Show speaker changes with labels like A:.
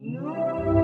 A: No.